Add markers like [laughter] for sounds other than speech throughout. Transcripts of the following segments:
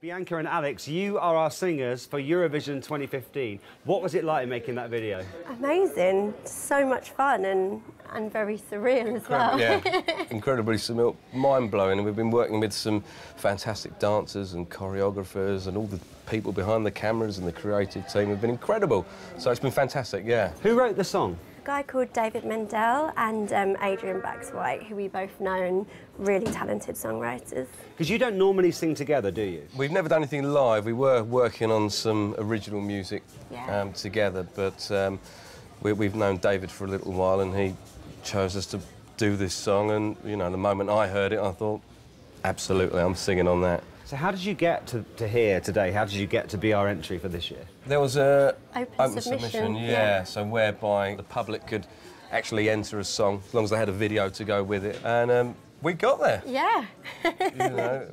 Bianca and Alex, you are our singers for Eurovision 2015. What was it like making that video? Amazing, so much fun and, and very surreal as well. Yeah, [laughs] incredibly surreal, mind blowing. And we've been working with some fantastic dancers and choreographers and all the people behind the cameras and the creative team have been incredible. So it's been fantastic, yeah. Who wrote the song? A guy called David Mindel and um, Adrian Bax White, who we both know and really talented songwriters. Because you don't normally sing together, do you? We've never done anything live. We were working on some original music Yeah. um, together, but um, we, we've known David for a little while and he chose us to do this song. And, you know, the moment I heard it, I thought, absolutely, I'm singing on that. So how did you get to, to here today? How did you get to be our entry for this year? There was a Open submission, yeah, yeah. so whereby the public could actually enter a song as long as they had a video to go with it, and um, we got there. Yeah. [laughs] You know,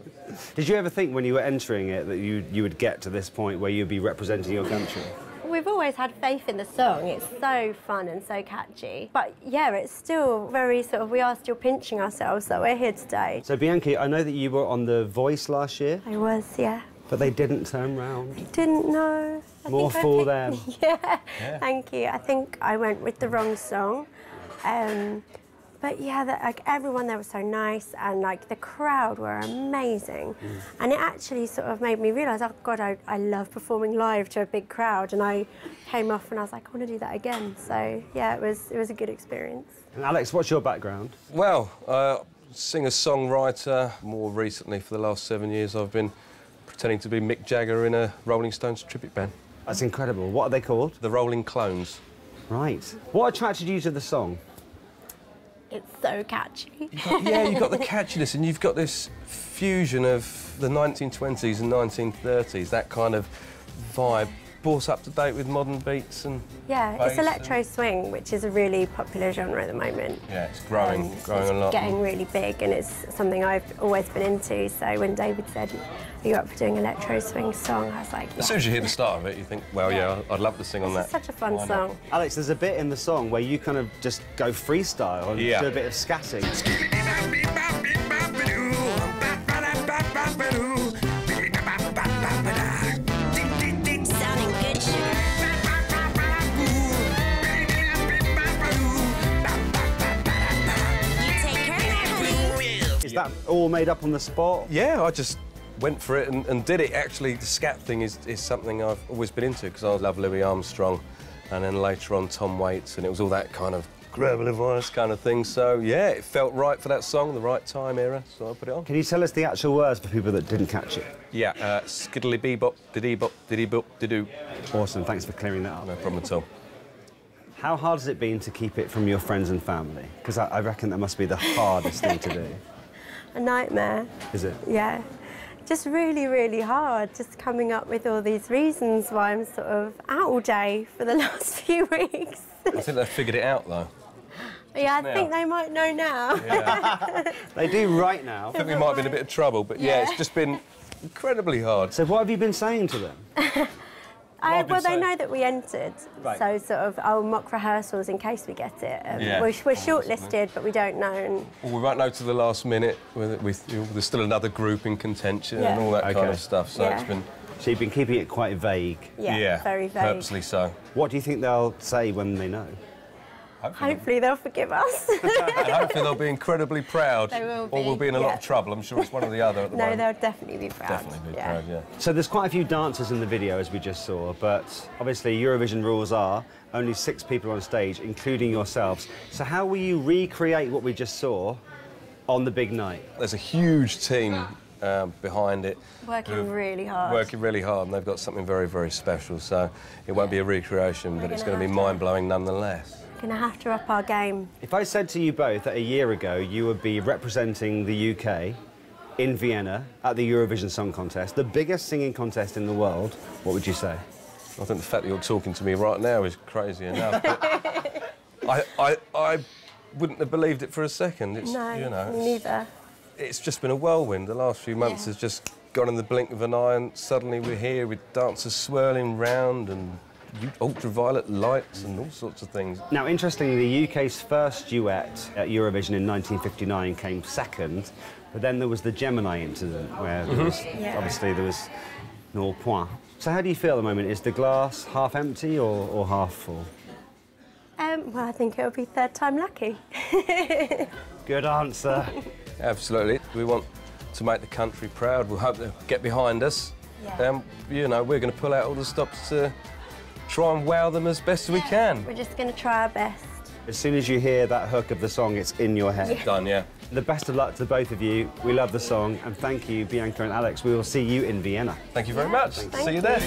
Did you ever think when you were entering it that you, you would get to this point where you'd be representing your country? We've always had faith in the song. It's so fun and so catchy. But yeah, it's still very sort of, we are still pinching ourselves that we're here today. So Bianca, I know that you were on The Voice last year, I was, yeah. but they didn't turn round. Didn't know. I More think for picked- them. [laughs] yeah, thank you. I think I went with the wrong song. Um, but yeah, the, like everyone there was so nice, and like the crowd were amazing, and it actually sort of made me realise, oh God, I, I love performing live to a big crowd, and I came off and I was like, I want to do that again. So yeah, it was it was a good experience. And Alex, what's your background? well, uh, singer-songwriter. More recently, for the last seven years, I've been pretending to be Mick Jagger in a Rolling Stones tribute band, That's incredible. What are they called? the Rolling Clones. Right. What attracted you to the song? It's so catchy. yeah, you've got the catchiness, and you've got this fusion of the 1920s and 1930s, that kind of vibe, brought up to date with modern beats and Yeah, it's bass and- electro swing, which is a really popular genre at the moment. Yeah, it's growing, Um, growing it's a lot. getting really big, and it's something I've always been into. So when David said, "Are you up for doing electro swing song?" I was like, As soon as you hear the start of it, you think, well, yeah, I'd love to sing on This that. is such a fun Why not? song. Alex, there's a bit in the song where you kind of just go freestyle and Yeah. do a bit of scatting. That all made up on the spot? Yeah, I just went for it and, and did it. Actually, the scat thing is, is something I've always been into because I love Louis Armstrong and then later on Tom Waits, and it was all that kind of gravelly voice kind of thing. So, yeah, it felt right for that song, the right time era, so I put it on. Can you tell us the actual words for people that didn't catch it? Yeah, uh, skiddly bebop, diddy bop, diddy bop, didoo. Awesome, thanks for clearing that up. No problem at all. How hard has it been to keep it from your friends and family? Because I, I reckon that must be the hardest thing to do. A nightmare. Is it? Yeah. Just really, really hard. Just coming up with all these reasons why I'm sort of out all day for the [laughs] last few weeks. I think they've figured it out, though. yeah, I now. think they might know now. [laughs] They do right now. I think we might be in a bit of trouble, but yeah, Yeah. it's just been incredibly hard. So what have you been saying to them? [laughs] I, well, they saying- know that we entered, Right. so sort of I'll mock rehearsals in case we get it. Um, Yeah. We're, we're shortlisted, but we don't know. And Well, we won't know till the last minute. Whether we, there's still another group in contention and all that kind of stuff. So Yeah. it's been So you've been keeping it quite vague. yeah, very vague. purposely so. What do you think they'll say when they know? Hopefully, Hopefully they'll forgive us. and [laughs] hopefully they'll be incredibly proud, They will or we'll be, be in a lot of trouble. I'm sure it's one or the other at the no, moment. they'll definitely be proud. Definitely be yeah. proud, yeah. So there's quite a few dancers in the video, as we just saw, but obviously Eurovision rules are only six people on stage, including yourselves. So how will you recreate what we just saw on the big night? There's a huge team um, behind it. Working really hard. Working really hard, and they've got something very, very special. So it won't be a recreation, but it's gonna going to be have to. Mind blowing. Gonna have to up our game. If I said to you both that a year ago you would be representing the UK in Vienna at the Eurovision Song Contest, the biggest singing contest in the world, what would you say? I think the fact that you're talking to me right now is crazy enough. [laughs] I, I, I wouldn't have believed it for a second. It's, No, you know, me it's- neither. it's just been a whirlwind. The last few months Yeah. has just gone in the blink of an eye, and suddenly we're here with dancers swirling round and u- ultraviolet lights and all sorts of things. Now, interestingly, the UK's first duet at Eurovision in 1959 came second But then there was the Jemini incident where there was, Yeah. obviously there was no point. So how do you feel at the moment? Is the glass half empty or, or half full? Um, well, I think it'll be third time lucky. [laughs] Good answer. Absolutely. We want to make the country proud. We'll hope they'll get behind us. Yeah. Um, you know, we're going to pull out all the stops to try and wow them as best as we can. We're just going to try our best. as soon as you hear that hook of the song, it's in your head. Done, yeah. The best of luck to both of you. We love the song, and thank you, Bianca and Alex. We will see you in Vienna. Thank you very much. Thank See you you. there.